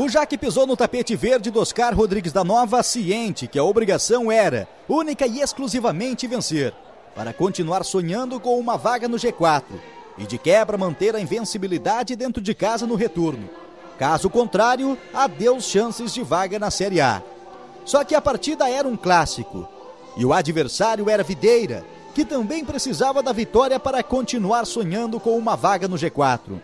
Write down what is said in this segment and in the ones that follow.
O Jaque pisou no tapete verde do Oscar Rodrigues da Nova, ciente que a obrigação era, única e exclusivamente, vencer, para continuar sonhando com uma vaga no G4 e de quebra manter a invencibilidade dentro de casa no retorno. Caso contrário, adeus chances de vaga na Série A. Só que a partida era um clássico e o adversário era Videira, que também precisava da vitória para continuar sonhando com uma vaga no G4.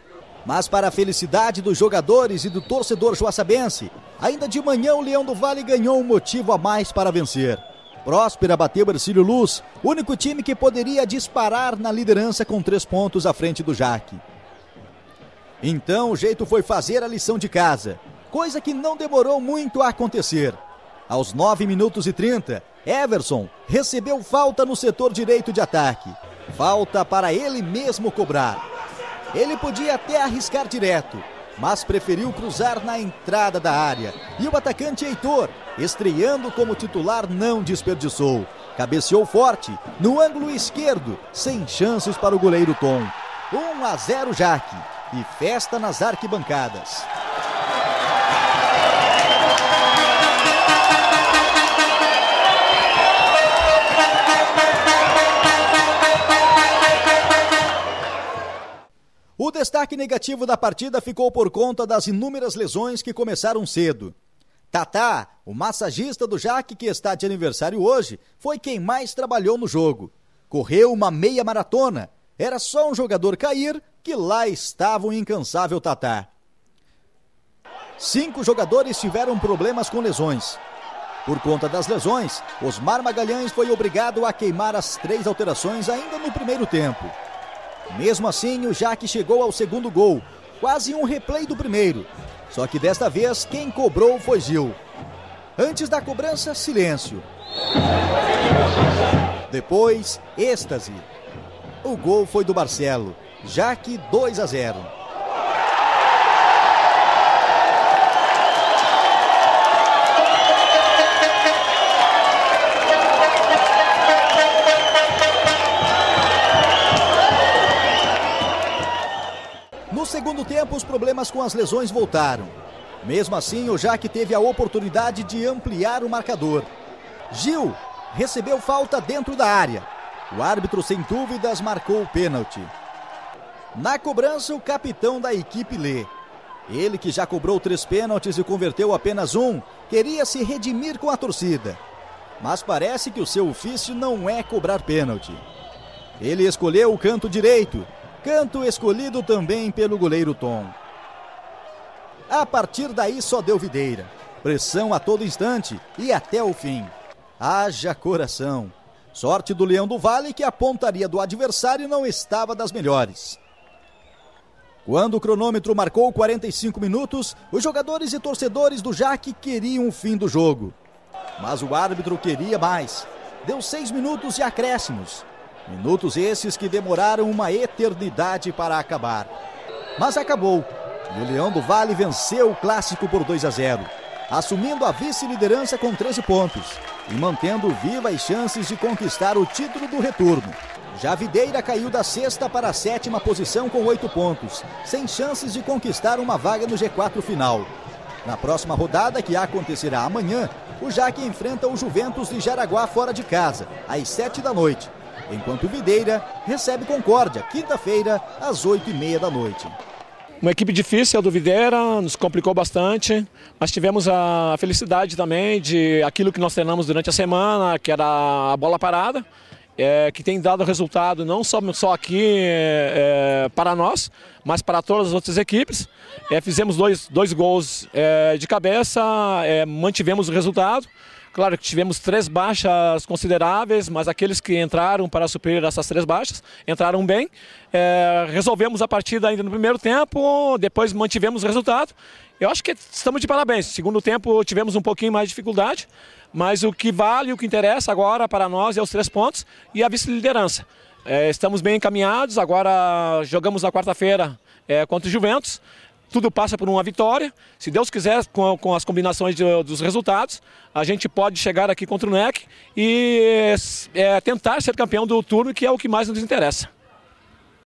Mas para a felicidade dos jogadores e do torcedor joaçabense, ainda de manhã o Leão do Vale ganhou um motivo a mais para vencer. Próspera bateu Ercílio Luz, único time que poderia disparar na liderança com três pontos à frente do Jaque. Então o jeito foi fazer a lição de casa, coisa que não demorou muito a acontecer. Aos 9 minutos e 30, Everson recebeu falta no setor direito de ataque. Falta para ele mesmo cobrar. Ele podia até arriscar direto, mas preferiu cruzar na entrada da área. E o atacante Heitor, estreando como titular, não desperdiçou. Cabeceou forte, no ângulo esquerdo, sem chances para o goleiro Tom. 1 a 0 Jaque e festa nas arquibancadas. O destaque negativo da partida ficou por conta das inúmeras lesões que começaram cedo. Tatá, o massagista do Jaque que está de aniversário hoje, foi quem mais trabalhou no jogo. Correu uma meia maratona. Era só um jogador cair que lá estava o incansável Tatá. Cinco jogadores tiveram problemas com lesões. Por conta das lesões, Osmar Magalhães foi obrigado a queimar as três alterações ainda no primeiro tempo. Mesmo assim, o Jaque chegou ao segundo gol, quase um replay do primeiro. Só que desta vez, quem cobrou foi Gil. Antes da cobrança, silêncio. Depois, êxtase. O gol foi do Marcelo. Jaque 2 a 0. Segundo tempo, os problemas com as lesões voltaram. Mesmo assim, o Jaque teve a oportunidade de ampliar o marcador. Gil recebeu falta dentro da área. O árbitro, sem dúvidas, marcou o pênalti. Na cobrança, o capitão da equipe Lê. Ele que já cobrou três pênaltis e converteu apenas um, queria se redimir com a torcida. Mas parece que o seu ofício não é cobrar pênalti. Ele escolheu o canto direito Canto escolhido também pelo goleiro Tom. A partir daí só deu videira. Pressão a todo instante e até o fim. Haja coração. Sorte do Leão do Vale que a pontaria do adversário não estava das melhores. Quando o cronômetro marcou 45 minutos, os jogadores e torcedores do Jaque queriam o fim do jogo. Mas o árbitro queria mais. Deu seis minutos de acréscimos. Minutos esses que demoraram uma eternidade para acabar. Mas acabou. E o Leão do Vale venceu o clássico por 2 a 0, assumindo a vice-liderança com 13 pontos e mantendo vivas chances de conquistar o título do retorno. Já Videira caiu da sexta para a sétima posição com oito pontos, sem chances de conquistar uma vaga no G4 final. Na próxima rodada, que acontecerá amanhã, o Jaque enfrenta o Juventus de Jaraguá fora de casa, às sete da noite enquanto Videira recebe Concórdia, quinta-feira, às oito e meia da noite. Uma equipe difícil, a do Videira, nos complicou bastante, mas tivemos a felicidade também de aquilo que nós treinamos durante a semana, que era a bola parada, é, que tem dado resultado não só, só aqui é, é para nós, mas para todas as outras equipes. É, fizemos dois, dois gols é, de cabeça, é, mantivemos o resultado. Claro que tivemos três baixas consideráveis, mas aqueles que entraram para suprir essas três baixas entraram bem. É, resolvemos a partida ainda no primeiro tempo, depois mantivemos o resultado. Eu acho que estamos de parabéns. Segundo tempo tivemos um pouquinho mais de dificuldade, mas o que vale, o que interessa agora para nós é os três pontos e a vice-liderança. É, estamos bem encaminhados, agora jogamos na quarta-feira é, contra o Juventus tudo passa por uma vitória. Se Deus quiser, com, com as combinações de, dos resultados, a gente pode chegar aqui contra o NEC e é, tentar ser campeão do turno, que é o que mais nos interessa.